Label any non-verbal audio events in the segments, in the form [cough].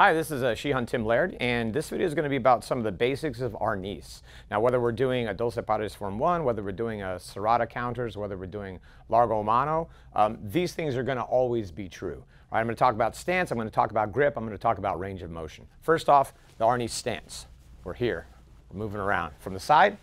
Hi, this is uh, Shihan Tim Laird, and this video is going to be about some of the basics of arnis. Now, whether we're doing a Doce Pares Form 1, whether we're doing a Serrada counters, whether we're doing Largo Mano, um, these things are going to always be true. All right, I'm going to talk about stance, I'm going to talk about grip, I'm going to talk about range of motion. First off, the arnis stance. We're here, we're moving around. From the side,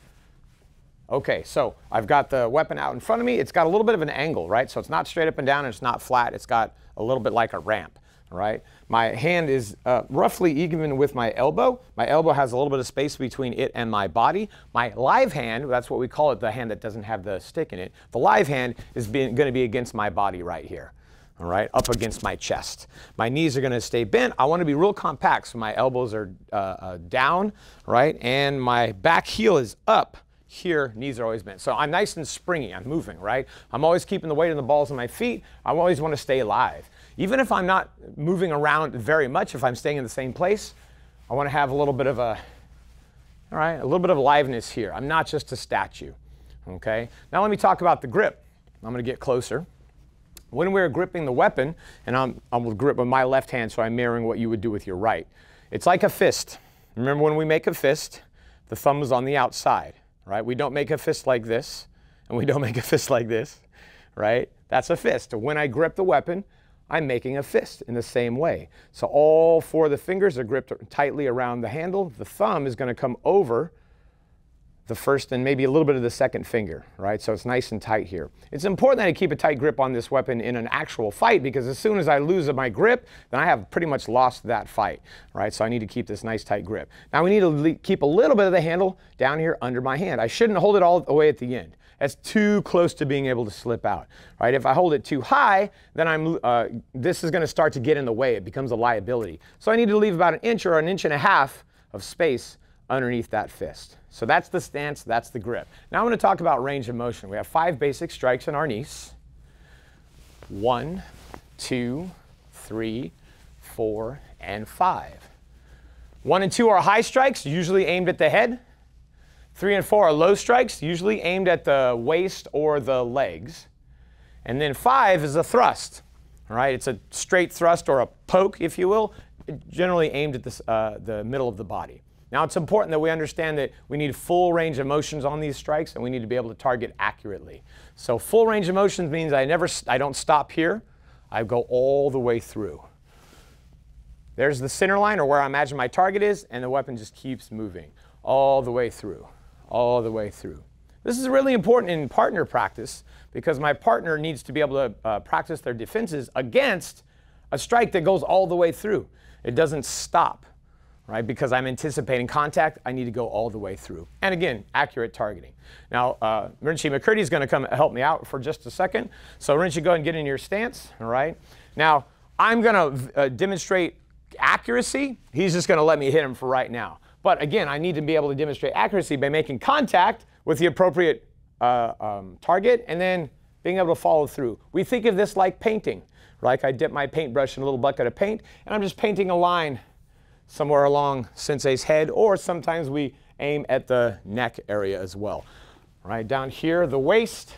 Okay, so I've got the weapon out in front of me. It's got a little bit of an angle, right? So it's not straight up and down and it's not flat. It's got a little bit like a ramp right? My hand is uh, roughly even with my elbow. My elbow has a little bit of space between it and my body. My live hand, that's what we call it, the hand that doesn't have the stick in it. The live hand is going to be against my body right here. All right, up against my chest. My knees are going to stay bent. I want to be real compact, so my elbows are uh, uh, down, right, and my back heel is up here, knees are always bent. So I'm nice and springy, I'm moving, right? I'm always keeping the weight on the balls of my feet. I always want to stay alive. Even if I'm not moving around very much, if I'm staying in the same place, I want to have a little bit of a, all right, a little bit of aliveness here. I'm not just a statue, okay? Now let me talk about the grip. I'm going to get closer. When we're gripping the weapon, and I'm, I'm going to grip with my left hand, so I'm mirroring what you would do with your right. It's like a fist. Remember when we make a fist, the thumb is on the outside, right? We don't make a fist like this, and we don't [laughs] make a fist like this, right? That's a fist. When I grip the weapon, I'm making a fist in the same way. So all four of the fingers are gripped tightly around the handle. The thumb is going to come over the first and maybe a little bit of the second finger, right? So it's nice and tight here. It's important that I keep a tight grip on this weapon in an actual fight because as soon as I lose my grip, then I have pretty much lost that fight, right? So I need to keep this nice tight grip. Now we need to keep a little bit of the handle down here under my hand. I shouldn't hold it all the way at the end. That's too close to being able to slip out, right? If I hold it too high, then I'm, uh, this is gonna start to get in the way. It becomes a liability. So I need to leave about an inch or an inch and a half of space underneath that fist. So that's the stance, that's the grip. Now I'm gonna talk about range of motion. We have five basic strikes in arnis. One, two, three, four, and five. One and two are high strikes, usually aimed at the head. Three and four are low strikes, usually aimed at the waist or the legs. And then five is a thrust. Right, it's a straight thrust or a poke, if you will, generally aimed at this, uh, the middle of the body. Now, it's important that we understand that we need full range of motions on these strikes, and we need to be able to target accurately. So, full range of motions means I never, I don't stop here. I go all the way through. There's the center line, or where I imagine my target is, and the weapon just keeps moving all the way through all the way through. This is really important in partner practice because my partner needs to be able to uh, practice their defenses against a strike that goes all the way through. It doesn't stop, right? Because I'm anticipating contact, I need to go all the way through. And again, accurate targeting. Now, uh, Rinchi McCurdy is going to come help me out for just a second. So, Rinchi, go ahead and get in your stance, all right? Now, I'm going to uh, demonstrate accuracy. He's just going to let me hit him for right now. But again, I need to be able to demonstrate accuracy by making contact with the appropriate uh, um, target and then being able to follow through. We think of this like painting. Like I dip my paintbrush in a little bucket of paint and I'm just painting a line somewhere along Sensei's head or sometimes we aim at the neck area as well. Right down here, the waist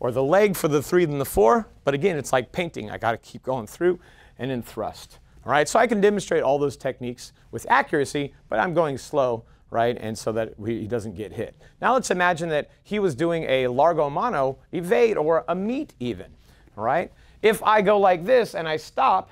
or the leg for the three and the four. But again, it's like painting. I got to keep going through and then thrust. All right, so I can demonstrate all those techniques with accuracy, but I'm going slow, right, and so that he doesn't get hit. Now let's imagine that he was doing a largo mano evade or a meet even, all right? If I go like this and I stop,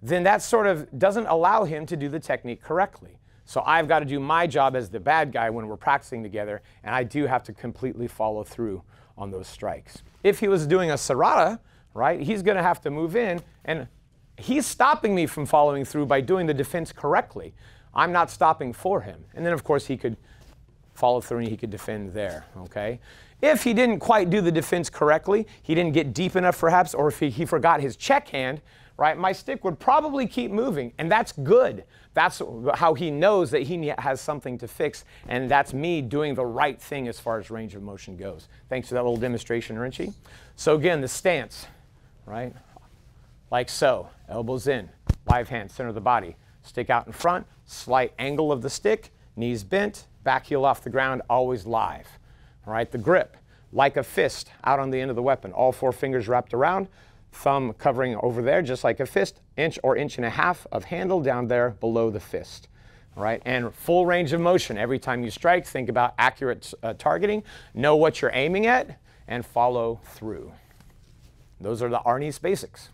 then that sort of doesn't allow him to do the technique correctly. So I've got to do my job as the bad guy when we're practicing together, and I do have to completely follow through on those strikes. If he was doing a serrada, right, he's going to have to move in and he's stopping me from following through by doing the defense correctly. I'm not stopping for him. And then, of course, he could follow through and he could defend there, okay? If he didn't quite do the defense correctly, he didn't get deep enough perhaps, or if he, he forgot his check hand, right, my stick would probably keep moving, and that's good. That's how he knows that he has something to fix, and that's me doing the right thing as far as range of motion goes. Thanks for that little demonstration, Rinchi. So again, the stance, right? Like so. Elbows in, live hand, center of the body. Stick out in front, slight angle of the stick, knees bent, back heel off the ground, always live. All right, the grip, like a fist out on the end of the weapon. All four fingers wrapped around, thumb covering over there just like a fist, inch or inch and a half of handle down there below the fist. All right, and full range of motion. Every time you strike, think about accurate uh, targeting, know what you're aiming at, and follow through. Those are the Arnis basics.